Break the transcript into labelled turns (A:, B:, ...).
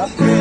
A: up.